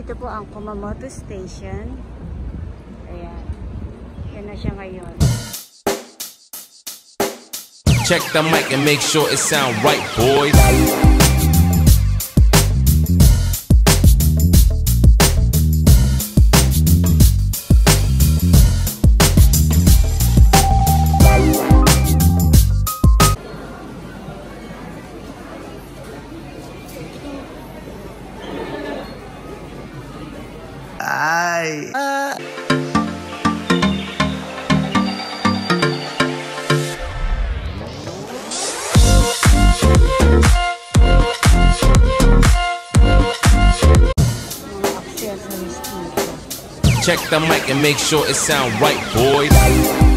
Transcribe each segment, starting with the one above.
Dito po ang Kumamoto Station. Ayan. Yan na siya ngayon. Check the mic and make sure it sound right, boys. Accessories dito. Check the mic and make sure it sound right, boys.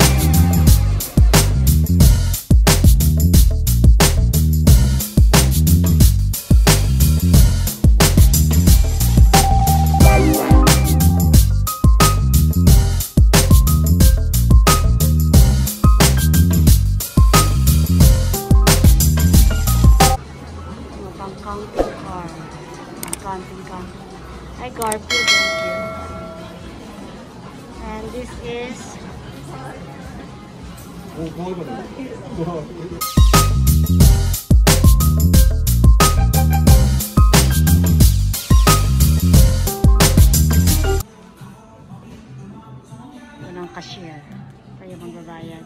Magbabayad.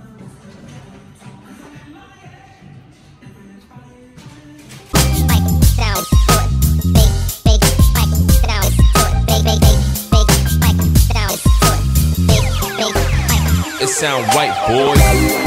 It sound right, boys.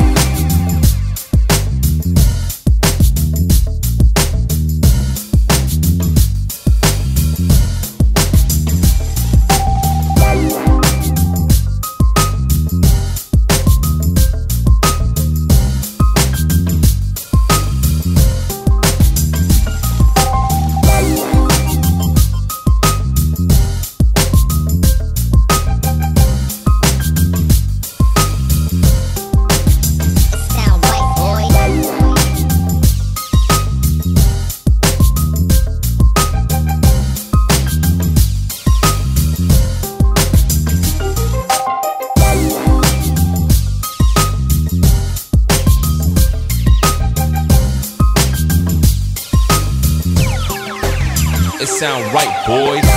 Sound right, boys.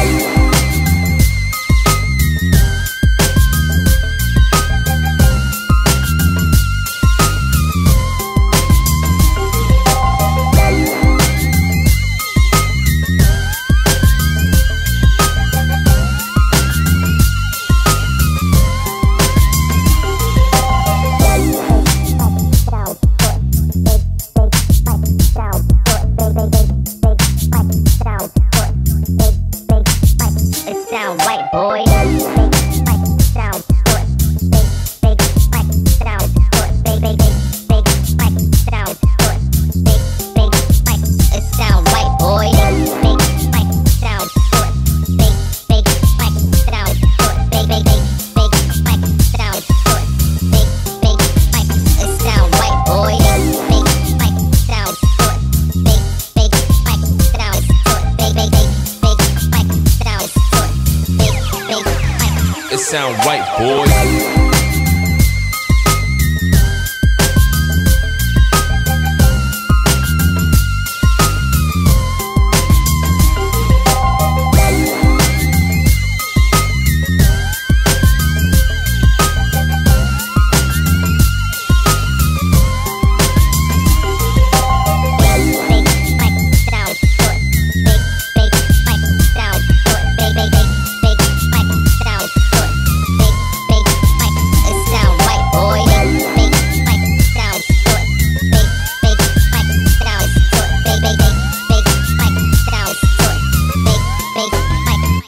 It sound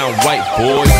sound right, boys.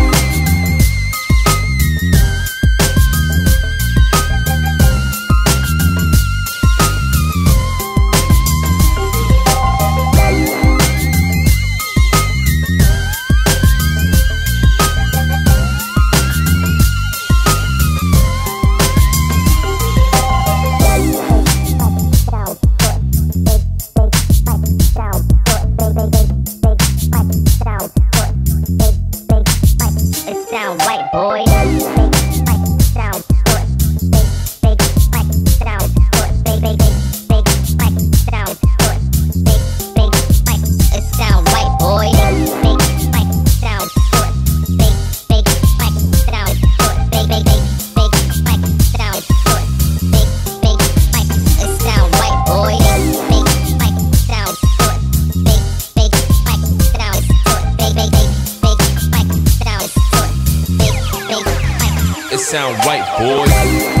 down white boy. White boys.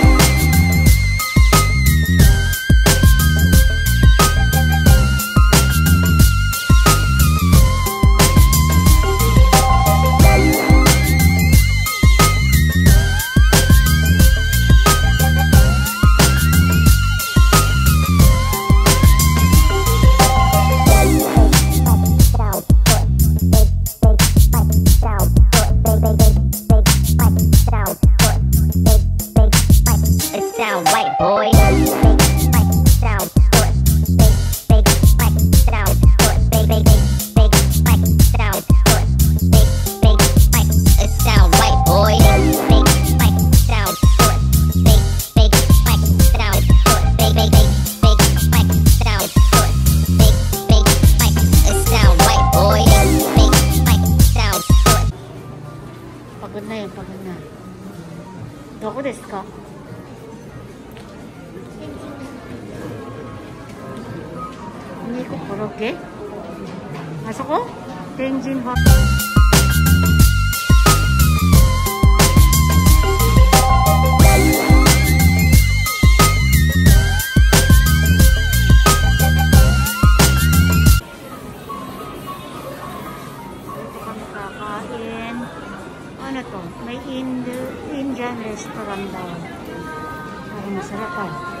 boy. Pagod na yung pagod na. Doko desu ka? Hindi ko kuroke. Eh. Masok ko? Tenjin Hotel. ano to, may Indo, Indian restaurant daw. Ay, masarap ah.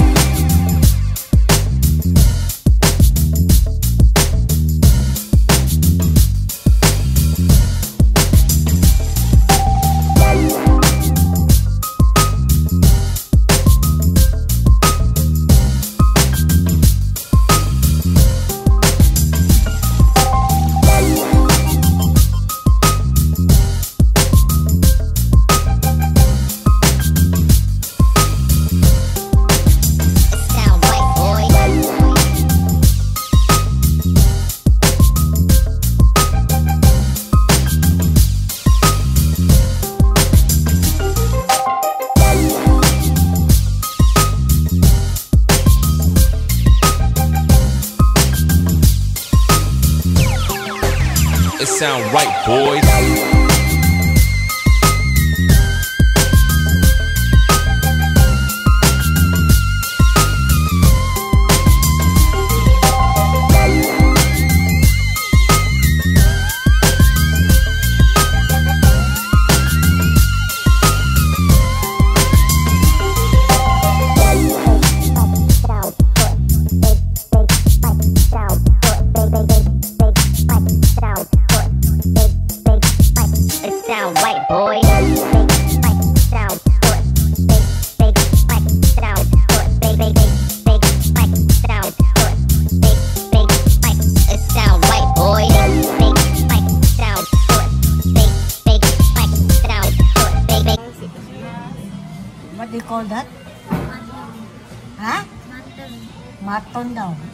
sound right, boys.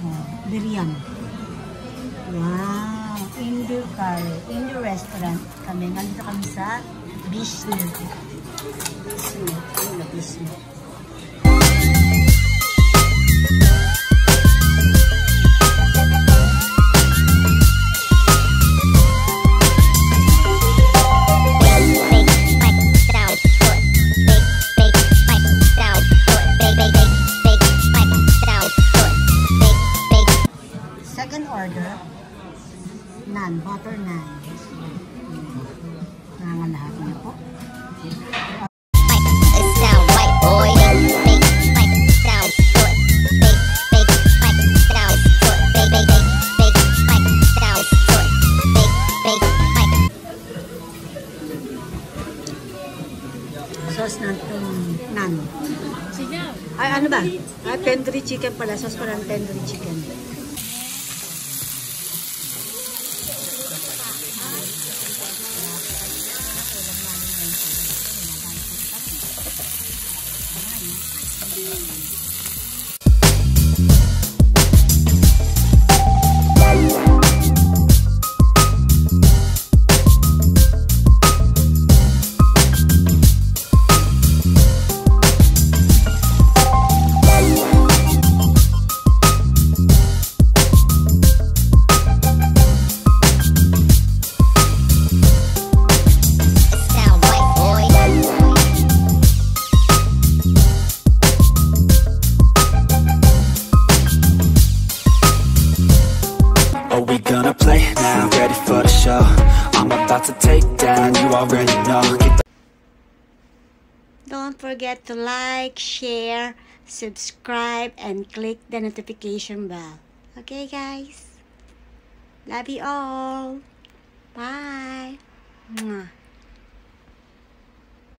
Oh, durian. Wow! Indo curry. Indo restaurant kami. Nandito kami sa Bishnu. Bishnu. Bishnu? Ano Naan, butter naan. Nangangahat niyo po. sauce ng nan. Ay, ano ba? Ah, tandoori chicken pala. Sauce pala ng tandoori chicken. Forget to like, share, subscribe, and click the notification bell. Okay, guys? Love you all. Bye.